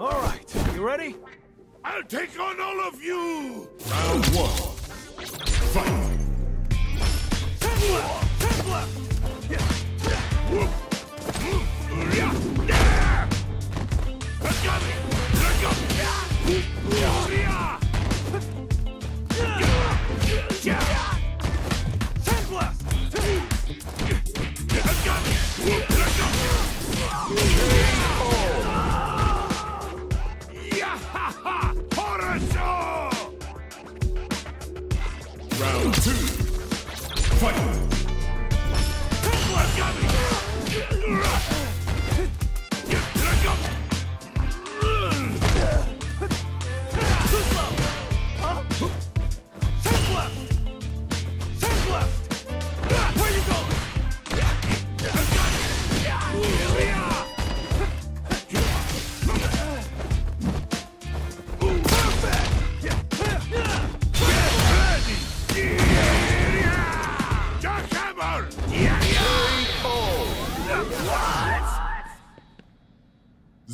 All right, you ready? I'll take on all of you! Round one. Fight.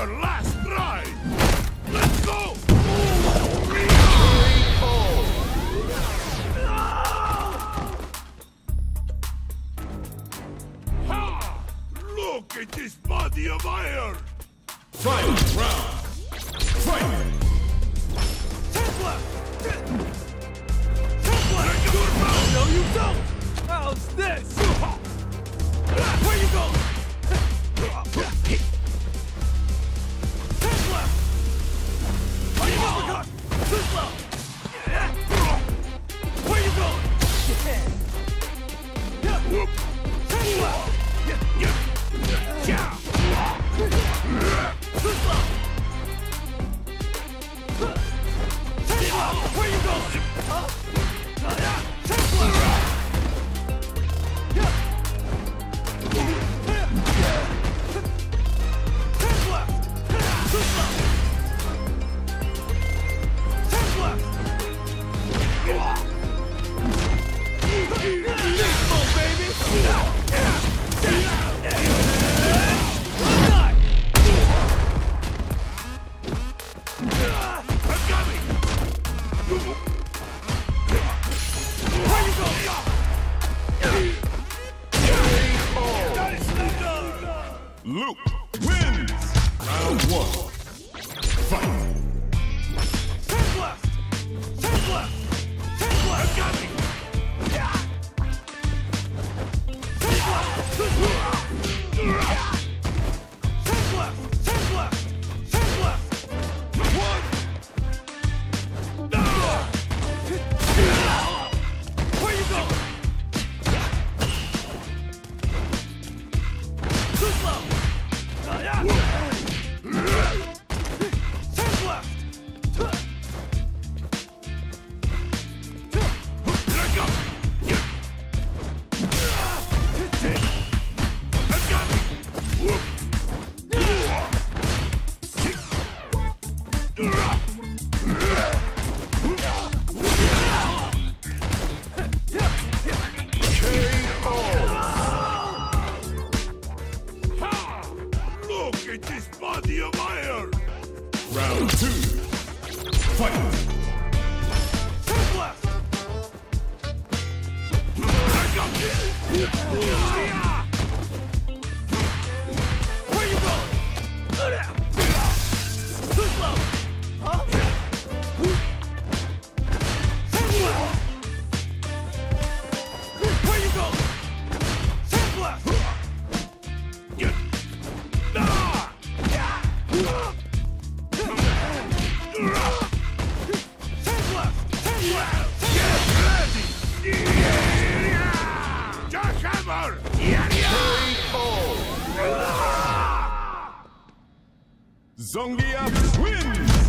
your last ride! Let's go! Ha! Look at this body of iron! Final round. Fight. No, Luke wins! Round one. Fight! Ten left! Ten left! Ten left! got me! Ten left! Ten left! Ten left! Where you going? Too slow! Fight. Zangief wins!